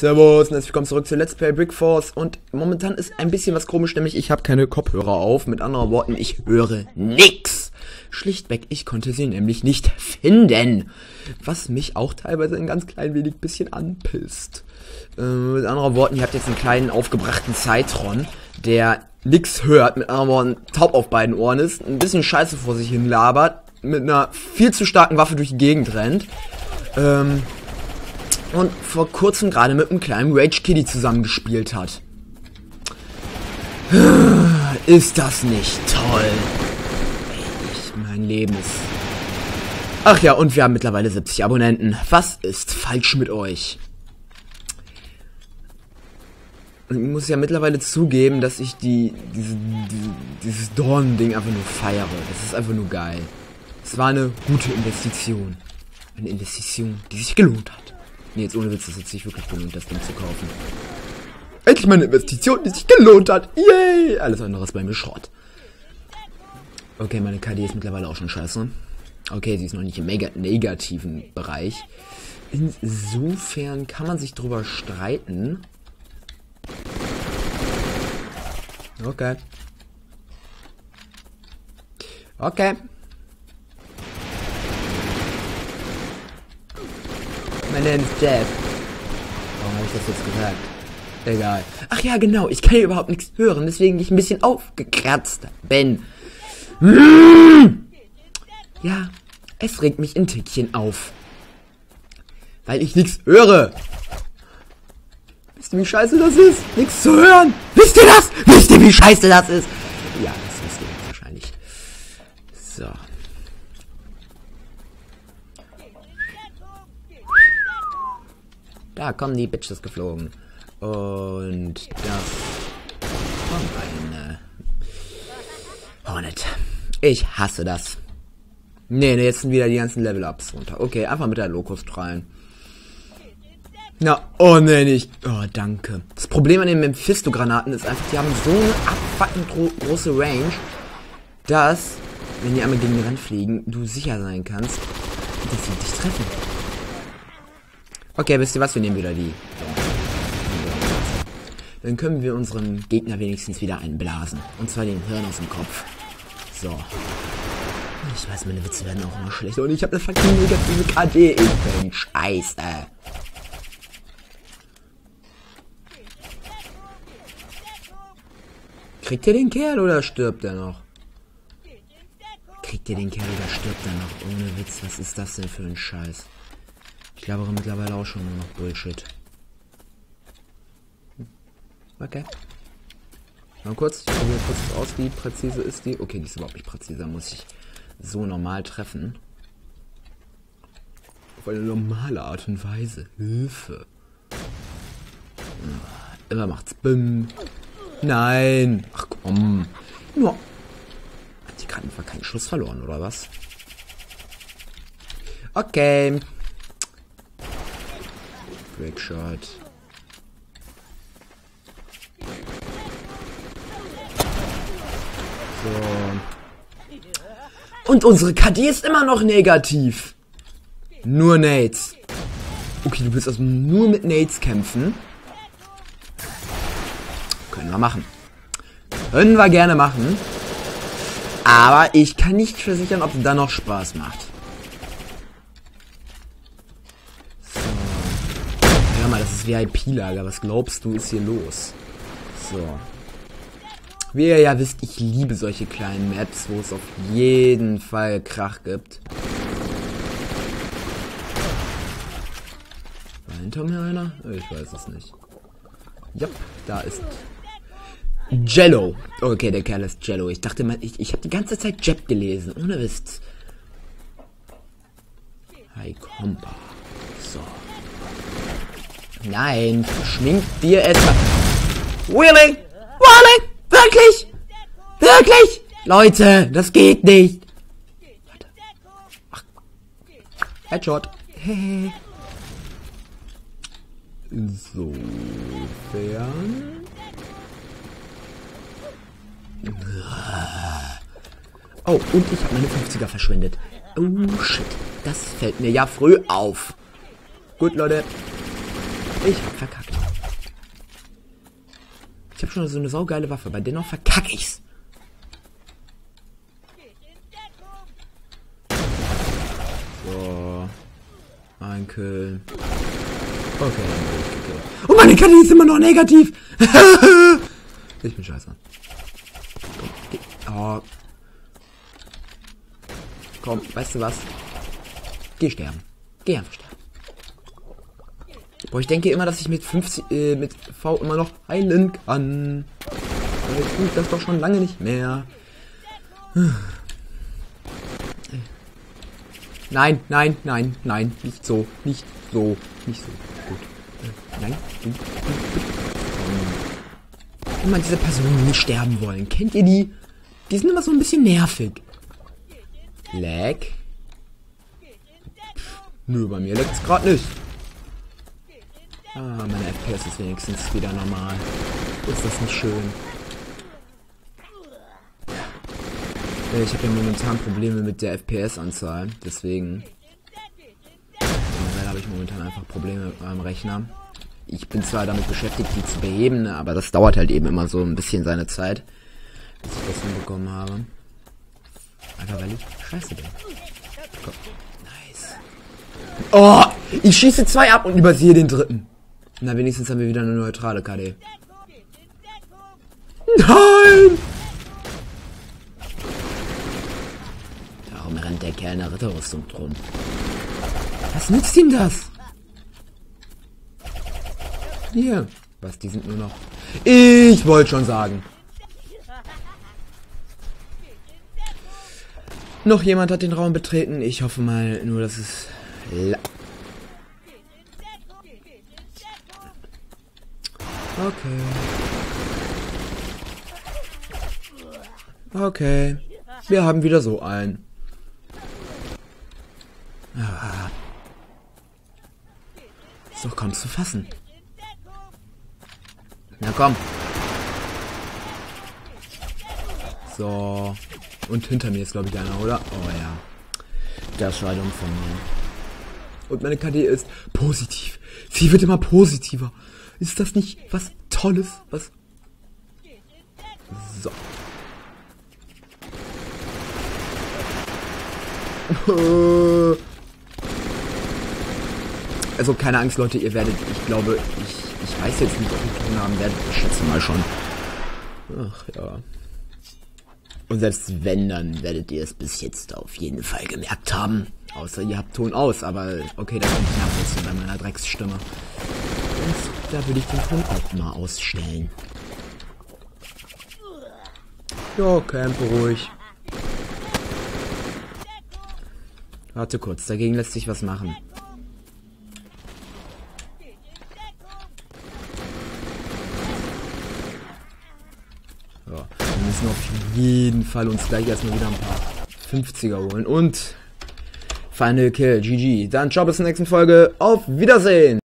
Servus und herzlich willkommen zurück zu Let's Play Brick Force und momentan ist ein bisschen was komisch, nämlich ich habe keine Kopfhörer auf. Mit anderen Worten, ich höre nix. Schlichtweg, ich konnte sie nämlich nicht finden. Was mich auch teilweise ein ganz klein wenig bisschen anpisst. Äh, mit anderen Worten, ihr habt jetzt einen kleinen aufgebrachten Cytron, der nix hört, mit anderen Worten taub auf beiden Ohren ist, ein bisschen Scheiße vor sich hin labert, mit einer viel zu starken Waffe durch die Gegend rennt. Ähm, und vor kurzem gerade mit einem kleinen Rage Kitty zusammengespielt hat. Ist das nicht toll? Ich, mein Leben ist... Ach ja, und wir haben mittlerweile 70 Abonnenten. Was ist falsch mit euch? Ich muss ja mittlerweile zugeben, dass ich die, diese, die, dieses Dorn-Ding einfach nur feiere. Das ist einfach nur geil. Es war eine gute Investition. Eine Investition, die sich gelohnt hat. Nee, jetzt ohne Witz, das hat sich wirklich gelohnt, das Ding zu kaufen. Endlich meine Investition, die sich gelohnt hat. Yay! Alles andere ist bei mir Schrott. Okay, meine KD ist mittlerweile auch schon scheiße. Okay, sie ist noch nicht im mega negativen Bereich. Insofern kann man sich drüber streiten. Okay. Okay. Mein Name ist Jeff. Warum habe ich das jetzt gesagt? Egal. Ach ja, genau. Ich kann hier überhaupt nichts hören, deswegen ich ein bisschen aufgekratzt bin. Ja, es regt mich ein Tickchen auf. Weil ich nichts höre. Wisst ihr, wie scheiße das ist? Nichts zu hören. Wisst ihr das? Wisst ihr, wie scheiße das ist? Ja, das wisst ihr wahrscheinlich. So. Da kommen die Bitches geflogen. Und das kommt eine Hornet. Ich hasse das. Nee, nee, jetzt sind wieder die ganzen Level-Ups runter. Okay, einfach mit der Locust strahlen. Na, oh nee, nicht. Oh, danke. Das Problem an den Mephisto-Granaten ist einfach, die haben so eine abfuckend große Range, dass, wenn die einmal gegen die Wand fliegen, du sicher sein kannst, dass sie dich treffen. Okay, wisst ihr was? Wir nehmen wieder die. Dann können wir unseren Gegner wenigstens wieder einblasen. Und zwar den Hirn aus dem Kopf. So. Ich weiß, meine Witze werden auch immer schlechter. Und ich habe eine fucking negative KD. Ich bin scheiße. Kriegt ihr den Kerl oder stirbt er noch? Kriegt ihr den Kerl oder stirbt er noch? Ohne Witz, was ist das denn für ein Scheiß? Ich labere mittlerweile auch schon nur noch Bullshit. Okay. Mal kurz, ich probiere kurz aus, wie präzise ist die. Okay, die ist überhaupt nicht präzise, muss ich so normal treffen. Auf eine normale Art und Weise. Hilfe. Immer macht's BIM. Nein. Ach komm. Nur. Hat die gerade einfach keinen Schuss verloren, oder was? Okay. Trickshot. So. Und unsere KD ist immer noch negativ. Nur Nades. Okay, du willst also nur mit Nades kämpfen. Können wir machen. Können wir gerne machen. Aber ich kann nicht versichern, ob es da noch Spaß macht. Ist VIP-Lager. Was glaubst du, ist hier los? So. Wie ihr ja wisst, ich liebe solche kleinen Maps, wo es auf jeden Fall Krach gibt. War hinter mir einer? Ich weiß es nicht. Ja, da ist Jello. Okay, der Kerl ist Jello. Ich dachte mal, ich, ich habe die ganze Zeit Jeb gelesen. Ohne Witz. Hi, Kompa. So. Nein, schmink dir etwa. Willy! Willy! Wirklich? Wirklich? Leute, das geht nicht. Warte. Ach. Headshot. Insofern. Oh, und ich habe meine 50er verschwendet. Oh, shit. Das fällt mir ja früh auf. Gut, Leute. Ich hab verkackt. Ich habe schon so eine saugeile Waffe, bei dennoch verkacke ich's. So. Ein Kill. Okay, gekillt. Und meine Karte ist immer noch negativ. ich bin scheiße. Oh. Komm, weißt du was? Geh sterben. Geh einfach sterben. Boah, ich denke immer, dass ich mit 50, äh, mit V immer noch heilen kann. Aber jetzt tue ich das doch schon lange nicht mehr. Nein, nein, nein, nein, nicht so, nicht so, nicht so. Gut. Äh, nein, du, du, du. Immer diese Personen, die sterben wollen. Kennt ihr die? Die sind immer so ein bisschen nervig. Lag? Nö, bei mir leckt's gerade nicht. Ah, meine FPS ist wenigstens wieder normal. Ist das nicht schön? Ich habe ja momentan Probleme mit der FPS-Anzahl, deswegen habe ich momentan einfach Probleme mit meinem Rechner. Ich bin zwar damit beschäftigt, die zu beheben, aber das dauert halt eben immer so ein bisschen seine Zeit, bis ich das hinbekommen habe. Einfach weil ich scheiße bin. Nice. Oh, ich schieße zwei ab und übersehe den dritten. Na, wenigstens haben wir wieder eine neutrale KD. Nein! Warum rennt der Kerl in der Ritterrüstung drum? Was nützt ihm das? Hier. Was, die sind nur noch... Ich wollte schon sagen. Noch jemand hat den Raum betreten. Ich hoffe mal nur, dass es... Okay. Okay. Wir haben wieder so einen. Ah. Ist doch kaum fassen. Na komm. So. Und hinter mir ist, glaube ich, einer, oder? Oh ja. War dumm von mir. Und meine KD ist positiv. Sie wird immer positiver. Ist das nicht was Tolles? Was? So. Also keine Angst, Leute, ihr werdet, ich glaube, ich, ich weiß jetzt nicht, ob ihr Ton haben werdet, ich schätze mal schon. Ach ja. Und selbst wenn, dann werdet ihr es bis jetzt auf jeden Fall gemerkt haben. Außer ihr habt Ton aus, aber okay, da kann ich nachvollziehen bei meiner Drecksstimme. Und da würde ich den auch mal ausstellen. Ja, campe ruhig. Warte kurz, dagegen lässt sich was machen. So, wir müssen auf jeden Fall uns gleich erstmal wieder ein paar 50er holen. Und Final Kill, GG. Dann ciao bis zur nächsten Folge. Auf Wiedersehen.